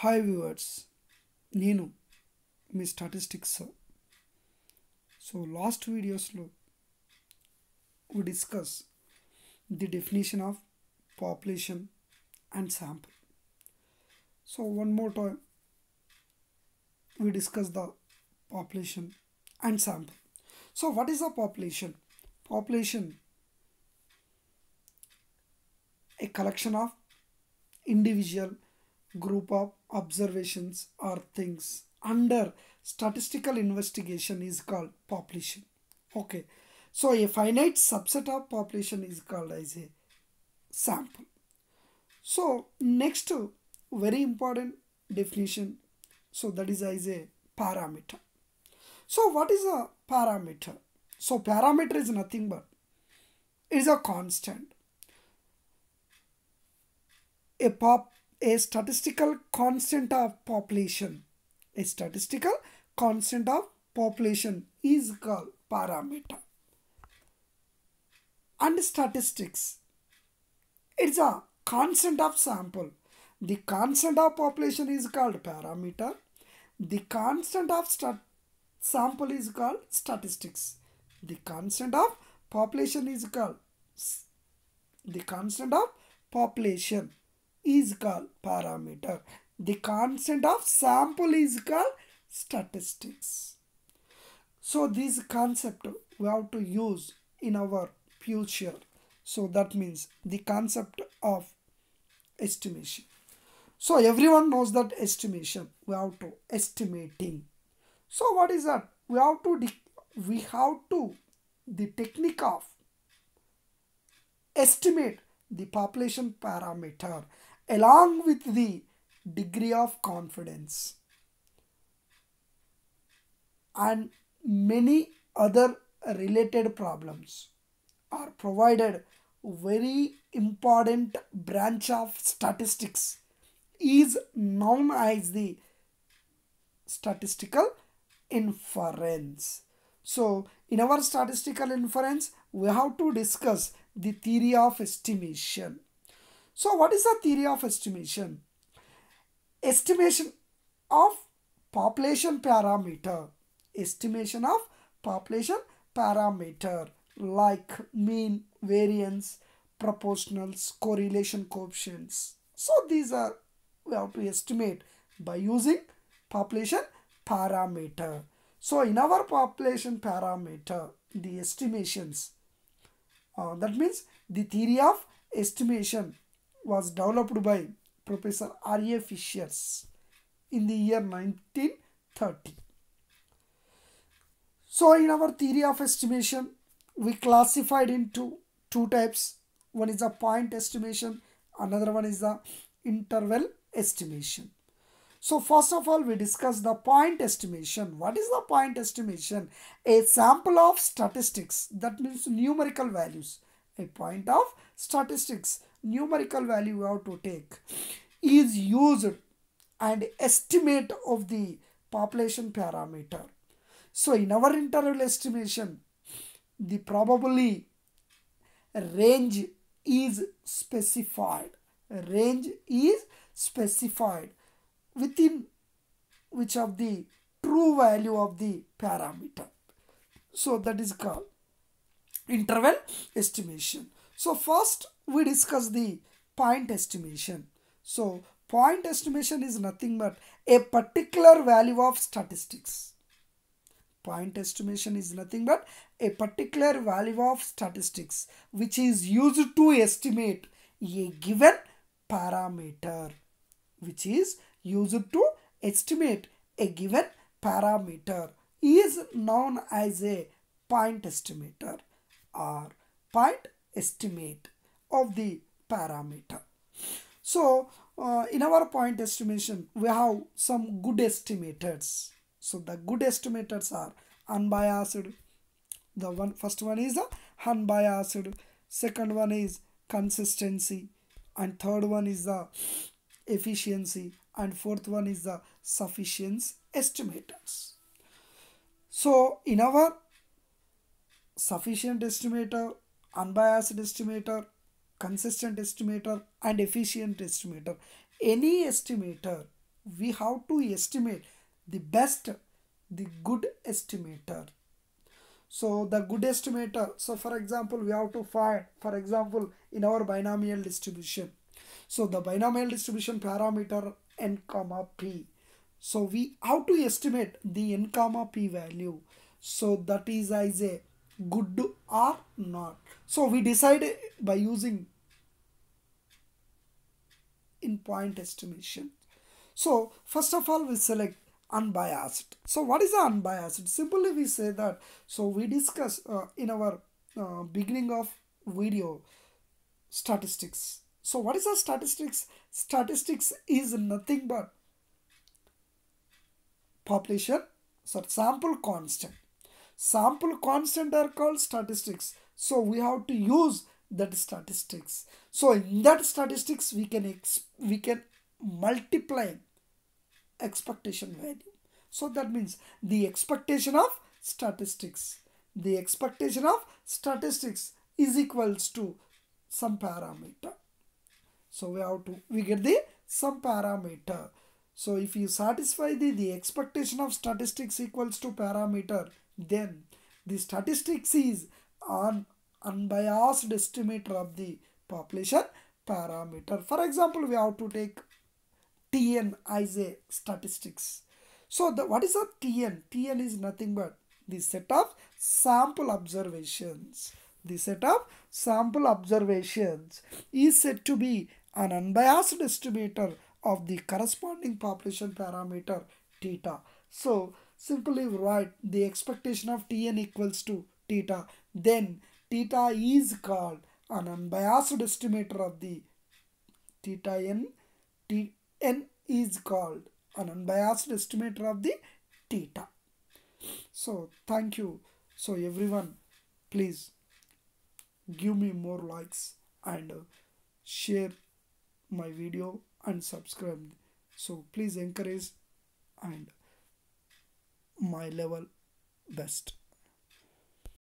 Hi viewers నేను మీ statistics so last వీడియోస్లో we discuss the definition of population and sample so one more time we discuss the population and sample so what is a population population a collection of individual group of observations or things under statistical investigation is called population. Okay. So a finite subset of population is called as a sample. So next very important definition. So that is as a parameter. So what is a parameter? So parameter is nothing but it is a constant. A pop a statistical constant of population. A statistical constant of population is called parameter. And statistics. It's a constant of sample. The constant of population is called parameter. The constant of sample is called statistics. The constant of population is called the constant of population is called parameter. The constant of sample is called statistics. So this concept we have to use in our future. So that means the concept of estimation. So everyone knows that estimation. We have to estimating. So what is that? We have to we have to the technique of estimate the population parameter along with the degree of confidence. And many other related problems are provided very important branch of statistics. Is known as the statistical inference. So in our statistical inference we have to discuss the theory of estimation so what is the theory of estimation? Estimation of population parameter. Estimation of population parameter like mean variance proportionals correlation coefficients. So these are we have to estimate by using population parameter. So in our population parameter the estimations uh, that means the theory of estimation was developed by professor R.A. Fisher's in the year 1930 so in our theory of estimation we classified into two types. One is a point estimation another one is the interval estimation. So first of all we discuss the point estimation. What is the point estimation? A sample of statistics that means numerical values. A point of statistics numerical value we have to take is used and estimate of the population parameter. So in our interval estimation the probably range is specified. Range is specified within which of the true value of the parameter. So that is called interval estimation so first we discuss the point estimation. So point estimation is nothing but a particular value of statistics. Point estimation is nothing but a particular value of statistics which is used to estimate a given parameter which is used to estimate a given parameter is known as a point estimator or point estimate of the parameter. So uh, in our point estimation we have some good estimators. So the good estimators are unbiased. The one first one is unbiased. Second one is consistency. And third one is the efficiency. And fourth one is the sufficiency estimators. So in our sufficient estimator unbiased estimator consistent estimator and efficient estimator. Any estimator we have to estimate the best the good estimator. So the good estimator so for example we have to find for example in our binomial distribution. So the binomial distribution parameter n comma p. So we have to estimate the n comma p value. So that is as a good or not. So we decide by using in point estimation. So first of all we select unbiased. So what is unbiased? Simply we say that so we discuss uh, in our uh, beginning of video statistics. So what is a statistics? Statistics is nothing but population so sample constant sample constant are called statistics so we have to use that statistics so in that statistics we can we can multiply expectation value. So that means the expectation of statistics. The expectation of statistics is equals to some parameter. So we have to we get the some parameter. So if you satisfy the, the expectation of statistics equals to parameter, then the statistics is an unbiased estimator of the population parameter. For example, we have to take Tn as a statistics. So the what is a Tn? Tn is nothing but the set of sample observations. The set of sample observations is said to be an unbiased estimator of the corresponding population parameter theta. So simply write the expectation of Tn equals to theta. Then theta is called an unbiased estimator of the theta n t n is called an unbiased estimator of the theta. So thank you. So everyone please give me more likes and share my video and subscribe. So please encourage and my level best.